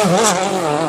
Oh,